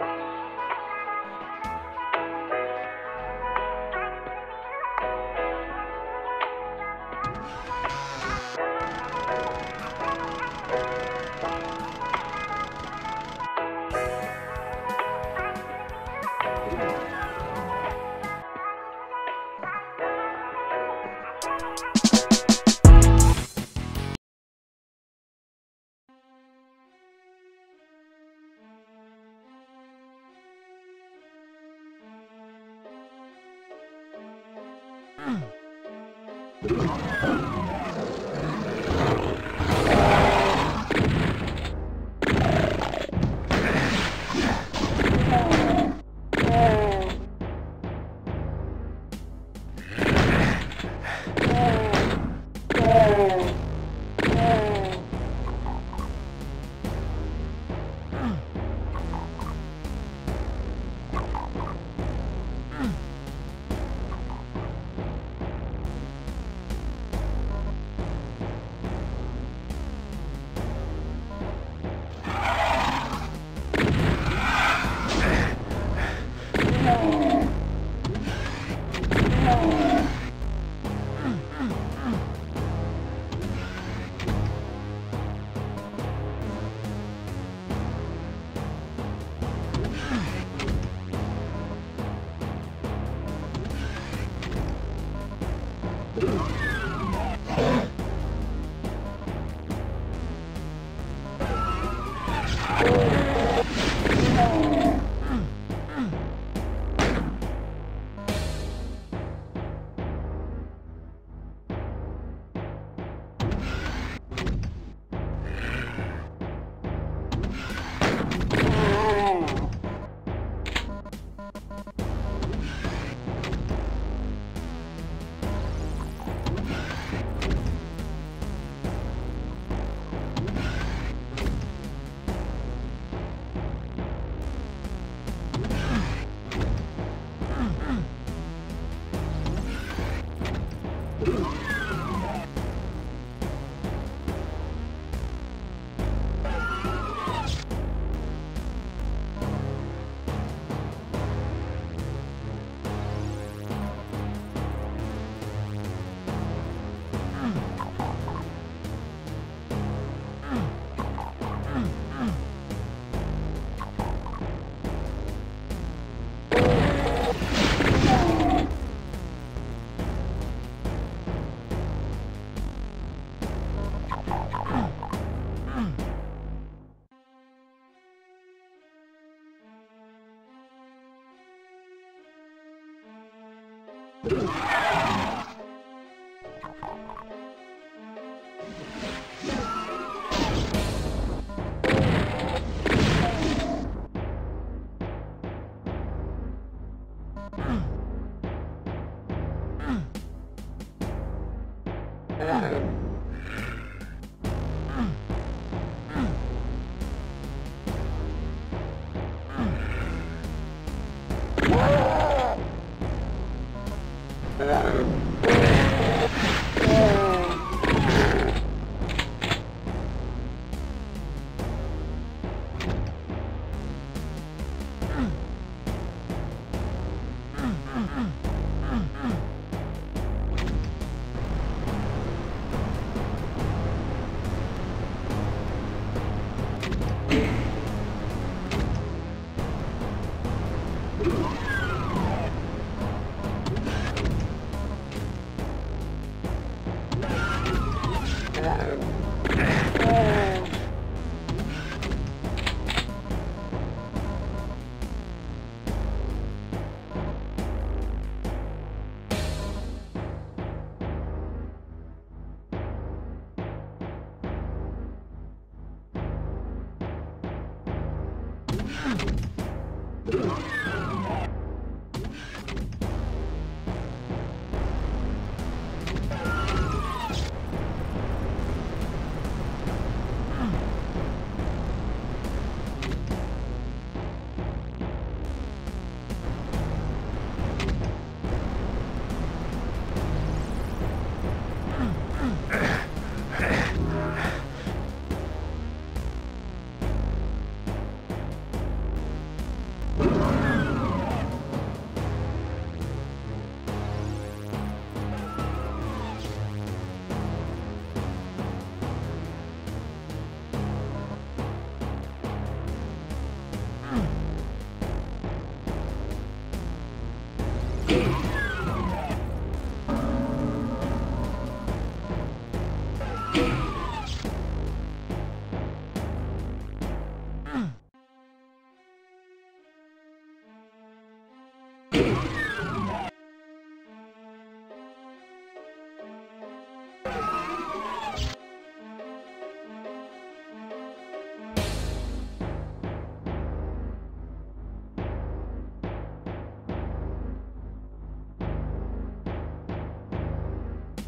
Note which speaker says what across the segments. Speaker 1: you Oh, Thank you. Thank Yeah.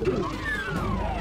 Speaker 1: Thank you.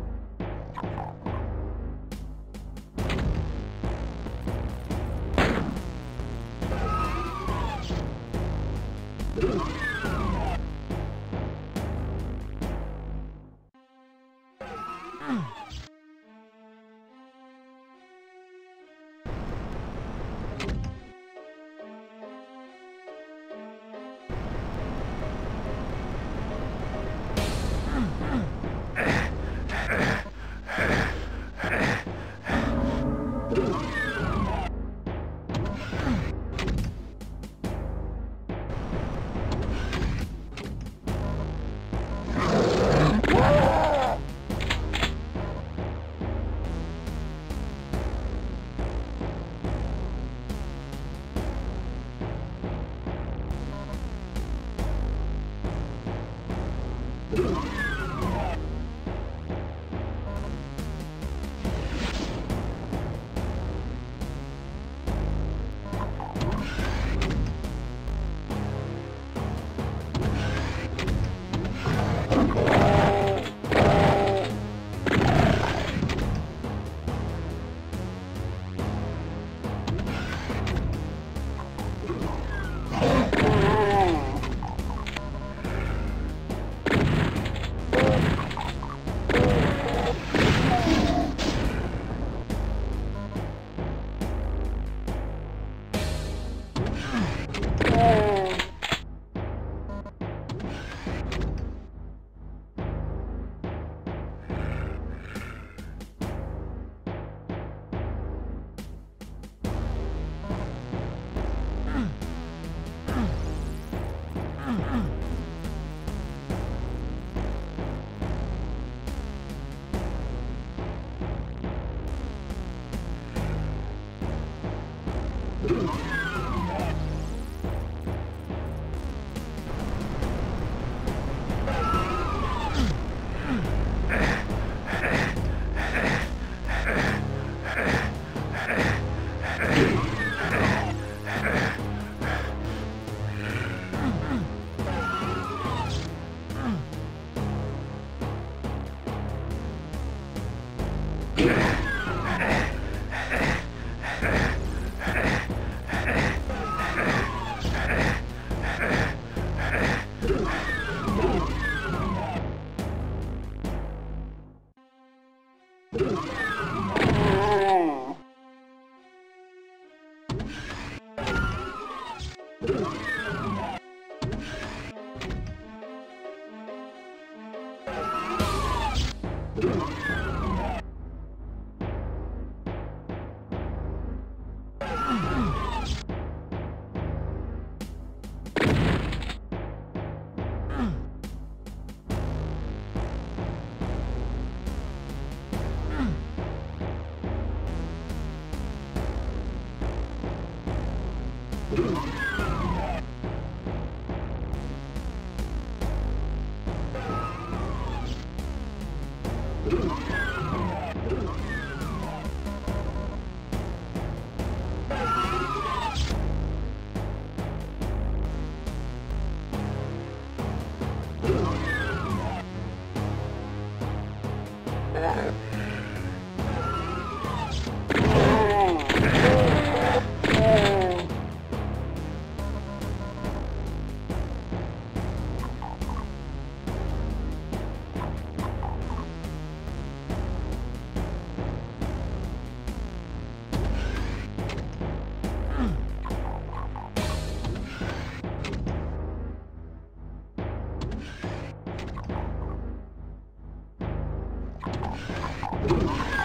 Speaker 1: Thank you.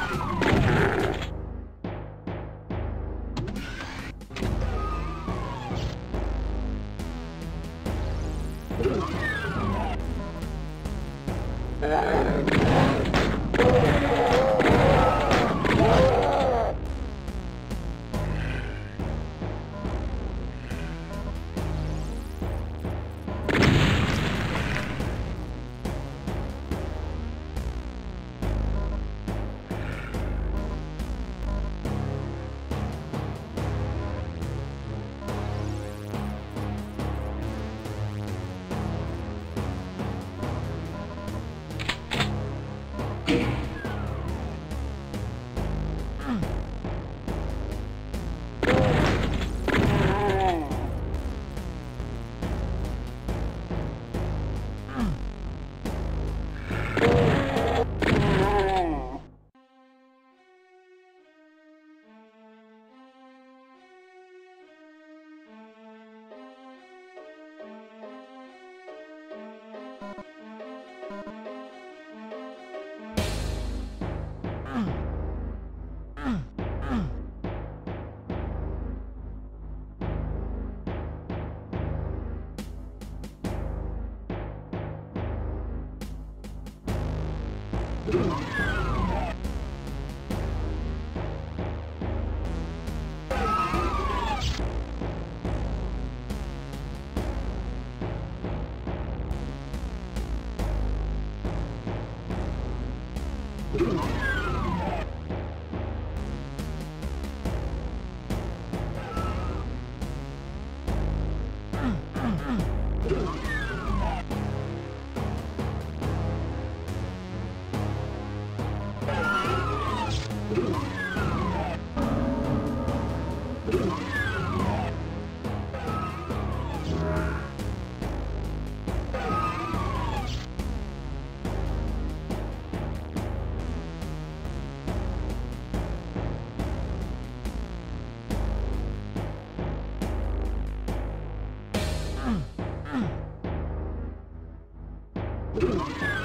Speaker 1: Oh, hmm. on.